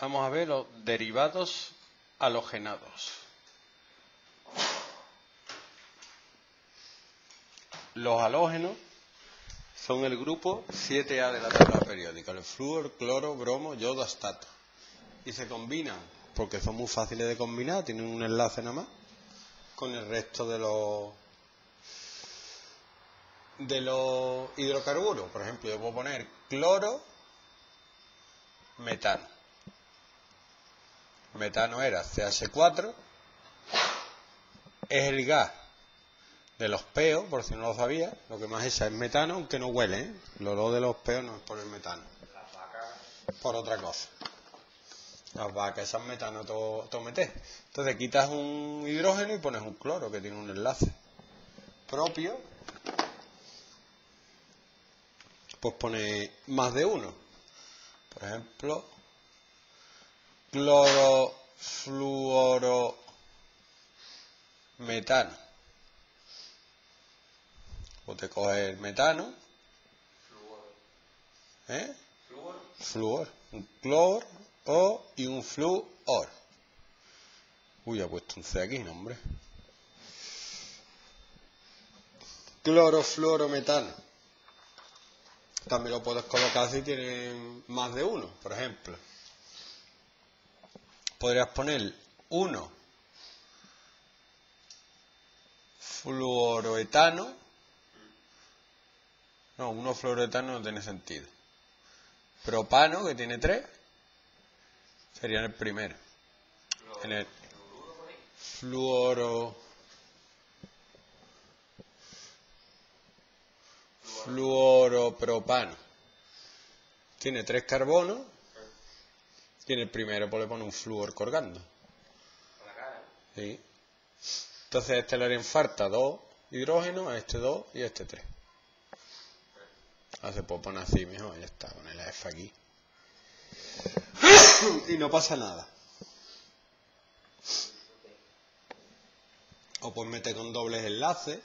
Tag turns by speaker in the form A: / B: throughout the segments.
A: Vamos a ver los derivados halogenados. Los halógenos son el grupo 7A de la tabla periódica, el flúor, cloro, bromo, yodo, astato. Y se combinan, porque son muy fáciles de combinar, tienen un enlace nada más, con el resto de los de los hidrocarburos. Por ejemplo, yo puedo poner cloro, metano. Metano era CH4, es el gas de los peos, por si no lo sabía, lo que más echa es metano, aunque no huele, ¿eh? el de los peos no es por el metano, por otra cosa. Las vacas esas metano todo, metés. Entonces quitas un hidrógeno y pones un cloro que tiene un enlace propio, pues pone más de uno. Por ejemplo, metano O te coges el metano. ¿Eh? Fluor. Un clor o y un fluor. Uy, ha puesto un C aquí, no, hombre. Clorofluorometano. También lo puedes colocar si tienen más de uno, por ejemplo. Podrías poner uno fluoroetano. No, uno fluoroetano no tiene sentido. Propano, que tiene tres, sería el primero. En el fluoro. fluoropropano. Tiene tres carbonos. Tiene el primero, pues le pone un flúor colgando. Sí. Entonces este le harían falta dos hidrógenos, a este dos y a este tres. Hace pues poner así mejor, ya está, con el F aquí. y no pasa nada. O pues mete con dobles enlaces.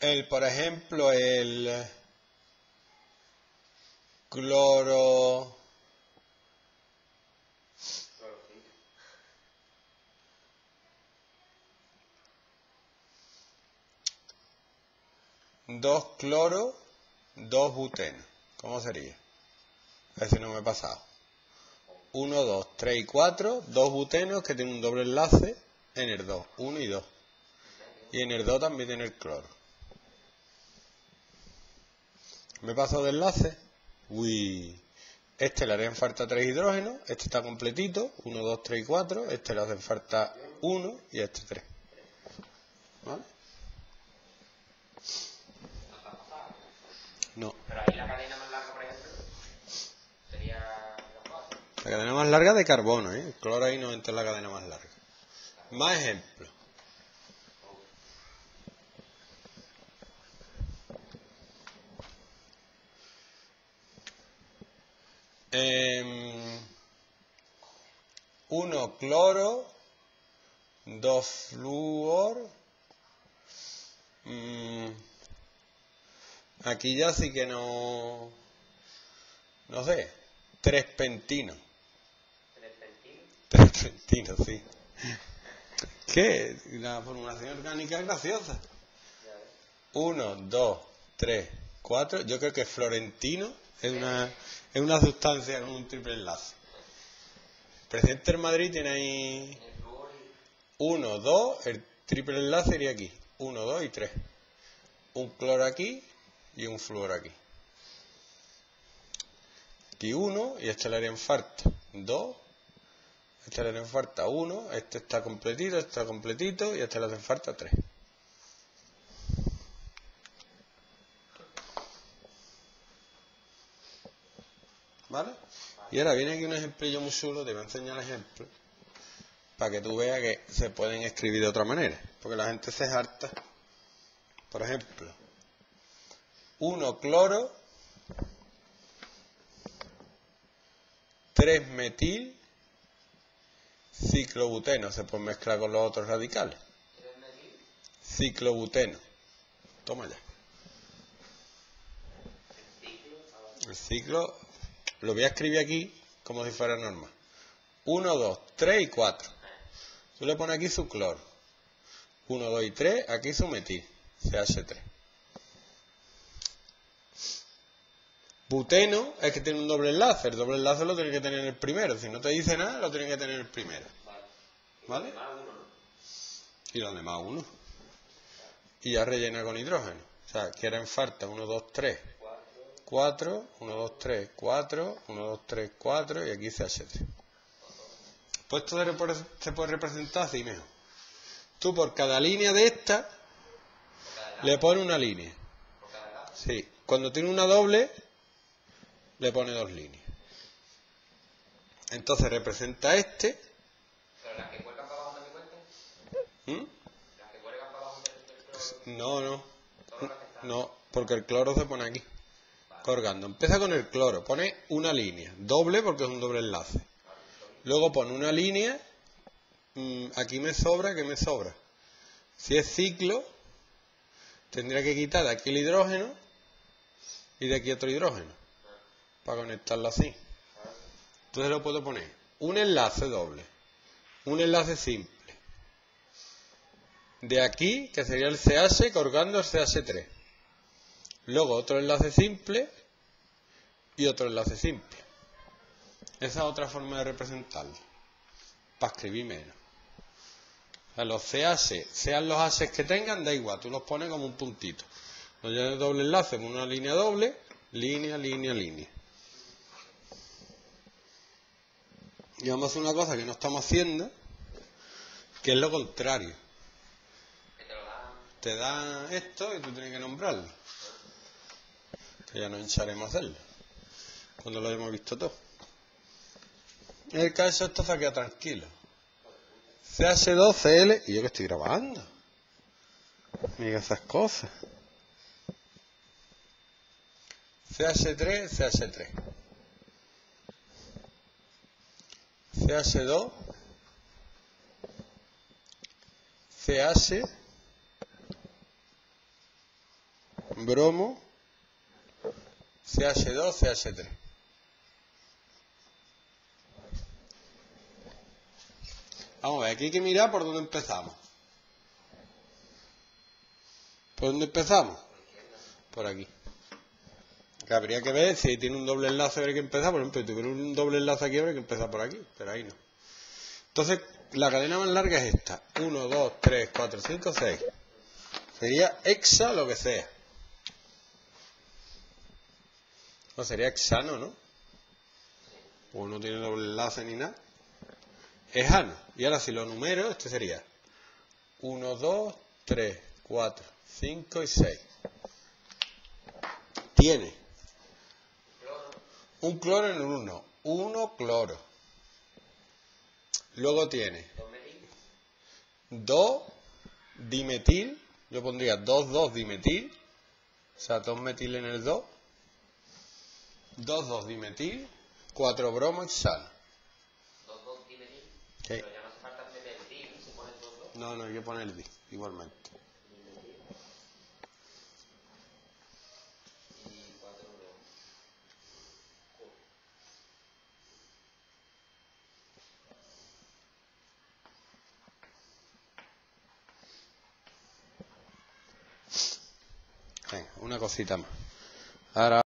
A: El, por ejemplo, el cloro dos cloro, dos buteno. ¿Cómo sería? A ver si no me he pasado. Uno, dos, tres y cuatro, dos butenos que tienen un doble enlace en el 2, uno y dos. Y en el 2 también tiene el cloro. ¿Me paso de enlace? Uy. Este le harían falta tres hidrógenos, este está completito, 1, 2, 3 y 4, este le hacen falta 1 y este 3. ¿Vale? No.
B: Pero ahí la cadena más larga, por ejemplo, sería
A: La cadena más larga de carbono, ¿eh? El cloro ahí no entra en la cadena más larga. Más ejemplos. Em, uno cloro, dos flúor. Mm, aquí ya sí que no. No sé. Tres pentinos. Tres pentinos, sí. ¿Qué? La formulación orgánica es graciosa. Uno, dos, tres, cuatro. Yo creo que florentino es una, es una sustancia con un triple enlace. Presidente del Madrid tiene ahí uno, dos, el triple enlace iría aquí. Uno, dos y tres. Un cloro aquí y un flúor aquí. Aquí uno y este le harían falta dos. Este le harían falta uno. Este está completito, este está completito y este le hacen falta tres. ¿Vale? Y ahora viene aquí un ejemplillo muy chulo, te voy a enseñar el ejemplo, para que tú veas que se pueden escribir de otra manera, porque la gente se harta. Por ejemplo, 1 cloro, 3 metil, Ciclobuteno se puede mezclar con los otros radicales. Ciclobuteno. Toma ya. El ciclo lo voy a escribir aquí como si fuera normal. 1, 2, 3 y 4. Tú le pones aquí su cloro. 1, 2 y 3, aquí su metil, CH3. Buteno es que tiene un doble enlace. El doble enlace lo tiene que tener en el primero. Si no te dice nada, lo tiene que tener en el primero. ¿Vale? Y los demás uno. Y ya rellena con hidrógeno. O sea, quieren falta 1, 2, 3, 4, 1, 2, 3, 4, 1, 2, 3, 4 y aquí CH3. Pues esto se puede representar así mejor. Tú por cada línea de esta le pones una línea. Sí. Cuando tiene una doble, le pone dos líneas. Entonces representa este.
B: ¿Pero las que cuelgan para abajo también cuentan?
A: ¿Mm?
B: ¿Las que cuelgan para abajo
A: No, no. No, porque el cloro se pone aquí. Colgando. Empieza con el cloro. Pone una línea. Doble porque es un doble enlace. Luego pone una línea. mm, aquí me sobra, que me sobra. Si es ciclo, tendría que quitar de aquí el hidrógeno y de aquí otro hidrógeno. Para conectarlo así. Entonces lo puedo poner un enlace doble. Un enlace simple. De aquí, que sería el CH colgando el CH3. Luego otro enlace simple y otro enlace simple. Esa es otra forma de representarlo. Para escribir menos. O sea, los CH, sean los H que tengan, da igual, tú los pones como un puntito. Los de doble enlace, una línea doble, línea, línea, línea. Y vamos a hacer una cosa que no estamos haciendo, que es lo contrario.
B: Te
A: da esto y tú tienes que nombrarlo. Que ya nos hincharemos a hacerlo. Cuando lo hayamos visto todo. En el caso esto se queda tranquilo. CH2CL y yo que estoy grabando. Mira esas cosas. CH3, CH3. CH2, CH, bromo, CH2, CH3. Vamos a ver, aquí hay que mirar por dónde empezamos. ¿Por dónde empezamos? Por aquí. Que habría que ver si tiene un doble enlace, habría que empezar. Por ejemplo, si tuviera un doble enlace aquí, habría que empezar por aquí, pero ahí no. Entonces, la cadena más larga es esta. 1, 2, 3, 4, 5, 6. Sería hexa lo que sea. No sería hexano, ¿no? Pues no tiene doble enlace ni nada. Es ano. Y ahora si lo numero, este sería 1, 2, 3, 4, 5 y 6. Tiene un cloro en el 1, 1 cloro. Luego tiene
B: Dos metil.
A: 2 dimetil, yo pondría 2, 2 dimetil, o sea, 2 metil en el 2, 2, 2 dimetil, 4 bromo hexano.
B: Dos, dos dimetil.
A: Sí.
B: Pero ya no hace falta el se pone.
A: No, no, hay que poner di, igualmente.
B: Y.
A: Venga, una cosita más. Ahora